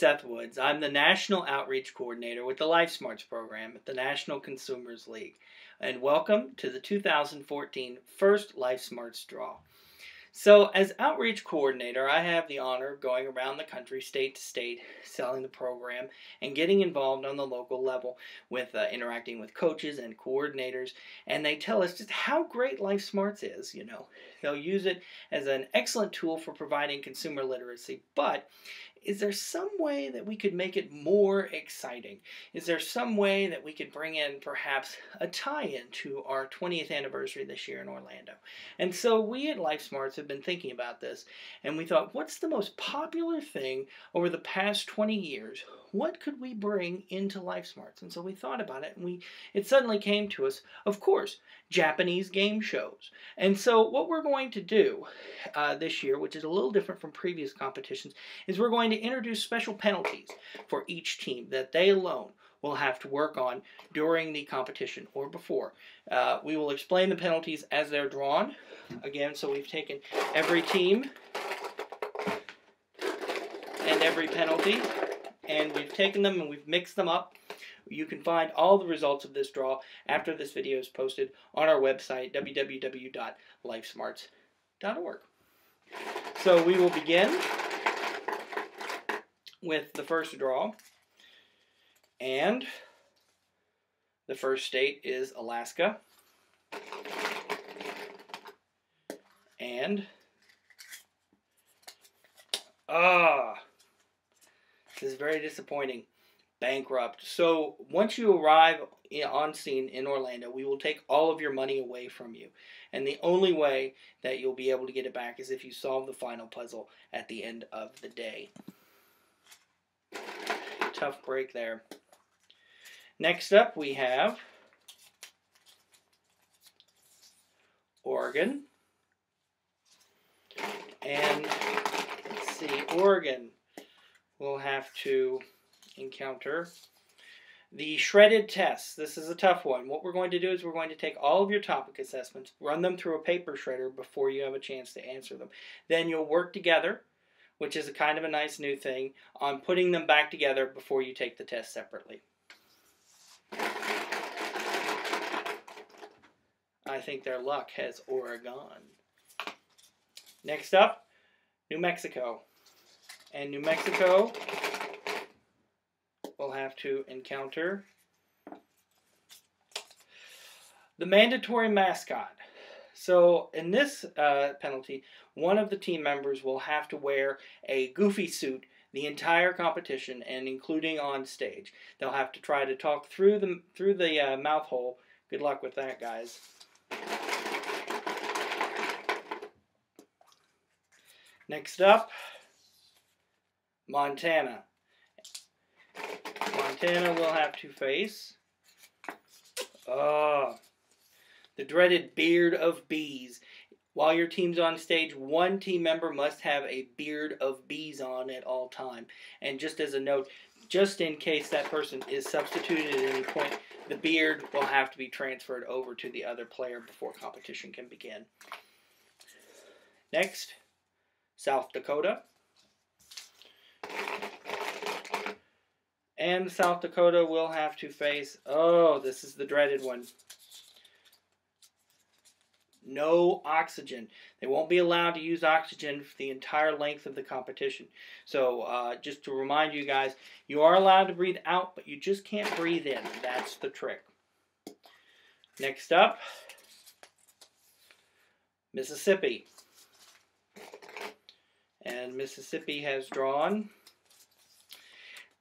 Seth Woods. I'm the National Outreach Coordinator with the Life Smarts program at the National Consumers League. And welcome to the 2014 first Life Smarts Draw. So, as outreach coordinator, I have the honor of going around the country, state to state, selling the program and getting involved on the local level with uh, interacting with coaches and coordinators. And they tell us just how great Life Smarts is. You know, they'll use it as an excellent tool for providing consumer literacy, but is there some way that we could make it more exciting? Is there some way that we could bring in perhaps a tie in to our 20th anniversary this year in Orlando? And so we at Life Smarts have been thinking about this, and we thought, what's the most popular thing over the past 20 years? What could we bring into Life Smarts? And so we thought about it, and we it suddenly came to us, of course, Japanese game shows. And so what we're going to do uh, this year, which is a little different from previous competitions, is we're going to introduce special penalties for each team that they alone will have to work on during the competition or before. Uh, we will explain the penalties as they're drawn. Again, so we've taken every team and every penalty, and we've taken them and we've mixed them up you can find all the results of this draw after this video is posted on our website, www.lifesmarts.org. So we will begin with the first draw. And the first state is Alaska. And ah, this is very disappointing bankrupt. So once you arrive on scene in Orlando, we will take all of your money away from you. And the only way that you'll be able to get it back is if you solve the final puzzle at the end of the day. Tough break there. Next up, we have Oregon. And let's see, Oregon will have to encounter. The shredded tests. This is a tough one. What we're going to do is we're going to take all of your topic assessments, run them through a paper shredder before you have a chance to answer them. Then you'll work together, which is a kind of a nice new thing, on putting them back together before you take the test separately. I think their luck has Oregon. Next up, New Mexico. And New Mexico will have to encounter the mandatory mascot. So in this uh, penalty, one of the team members will have to wear a goofy suit the entire competition and including on stage. They'll have to try to talk through the through the uh, mouth hole. Good luck with that, guys. Next up, Montana. Montana will have to face uh, the dreaded beard of bees. While your team's on stage, one team member must have a beard of bees on at all time. And just as a note, just in case that person is substituted at any point, the beard will have to be transferred over to the other player before competition can begin. Next, South Dakota. And South Dakota will have to face, oh, this is the dreaded one. No oxygen. They won't be allowed to use oxygen for the entire length of the competition. So, uh, just to remind you guys, you are allowed to breathe out, but you just can't breathe in. That's the trick. Next up, Mississippi. And Mississippi has drawn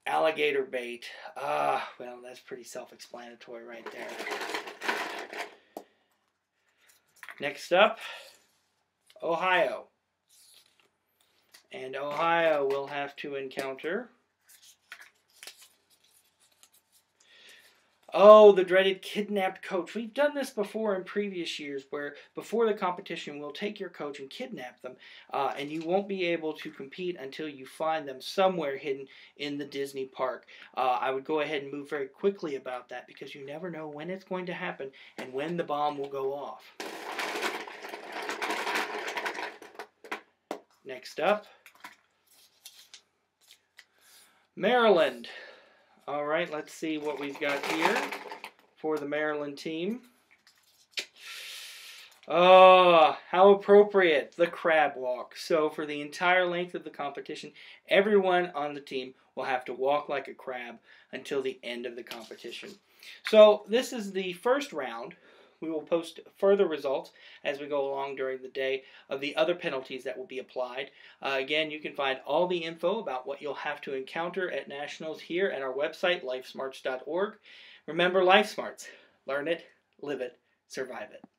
alligator bait. Ah, well, that's pretty self-explanatory right there. Next up, Ohio. And Ohio will have to encounter Oh, the dreaded kidnapped coach. We've done this before in previous years where before the competition we'll take your coach and kidnap them, uh, and you won't be able to compete until you find them somewhere hidden in the Disney park. Uh, I would go ahead and move very quickly about that because you never know when it's going to happen and when the bomb will go off. Next up, Maryland. All right, let's see what we've got here for the Maryland team. Oh, how appropriate. The crab walk. So, for the entire length of the competition, everyone on the team will have to walk like a crab until the end of the competition. So, this is the first round. We will post further results as we go along during the day of the other penalties that will be applied. Uh, again, you can find all the info about what you'll have to encounter at Nationals here at our website, lifesmarts.org. Remember, Life Smarts. Learn it, live it, survive it.